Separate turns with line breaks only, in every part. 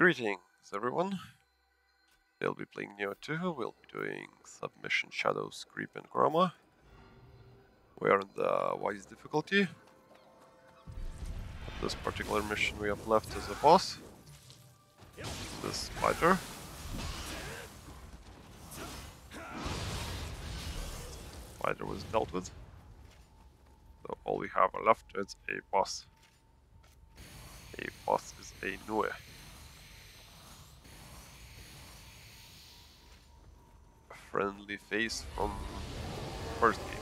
Greetings everyone. We'll be playing Nioh 2, we'll be doing Submission Shadows, Creep and Kurama. We are in the Wise difficulty. This particular mission we have left is a boss. This spider. Spider was dealt with. So all we have left is a boss. A boss is a Nue. Friendly face from first game.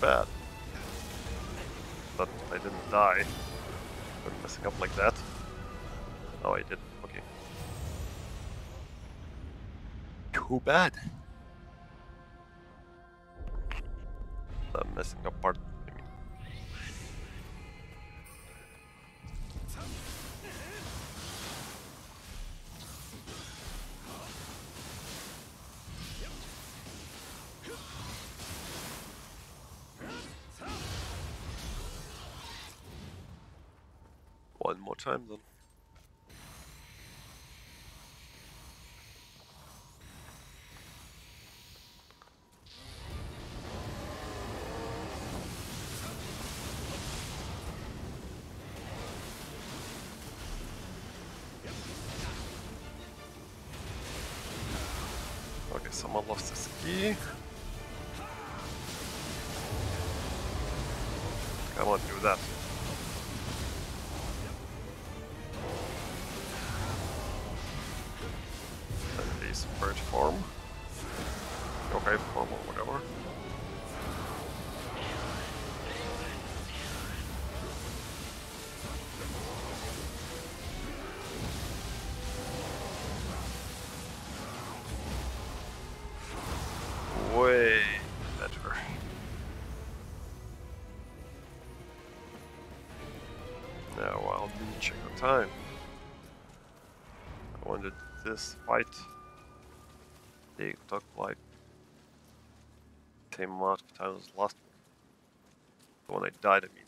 Bad. But I didn't die. I'm messing up like that. Oh, I did. Okay. Too bad. The messing up part. One more time then. Okay, someone lost his key. Come on, do that. Bird form. Okay, form or whatever. Way better. Now I'll do check the time. I wanted this fight. They took like same amount of time as last one. When I died, I mean.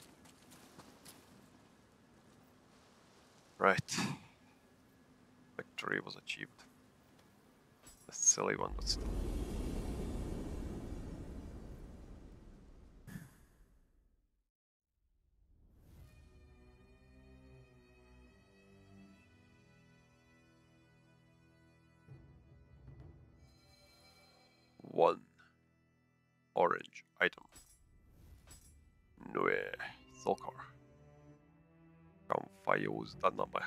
Right. Victory was achieved. A silly one, but still. Orange item. Nue Soul Core. Kan Fayos Daname.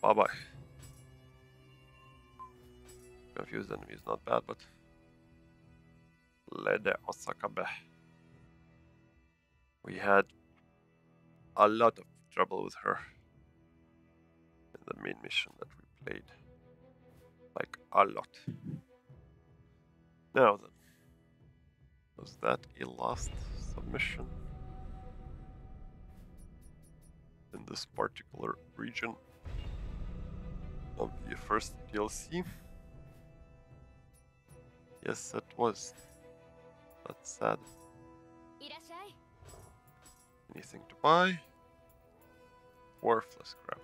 Bye bye. Confused enemy is not bad, but Lady Osakabe. We had a lot of trouble with her in the main mission that we played like a lot. Now then. Was that a last submission? In this particular region of the first DLC? Yes, it was. That's sad. Anything to buy? Worthless crap.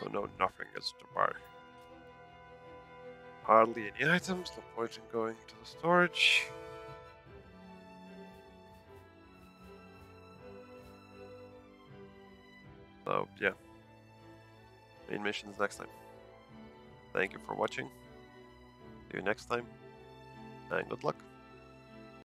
Oh no, nothing is to buy. Hardly any items, no point in going to the storage. So, yeah. Main missions next time. Thank you for watching. See you next time, and good luck.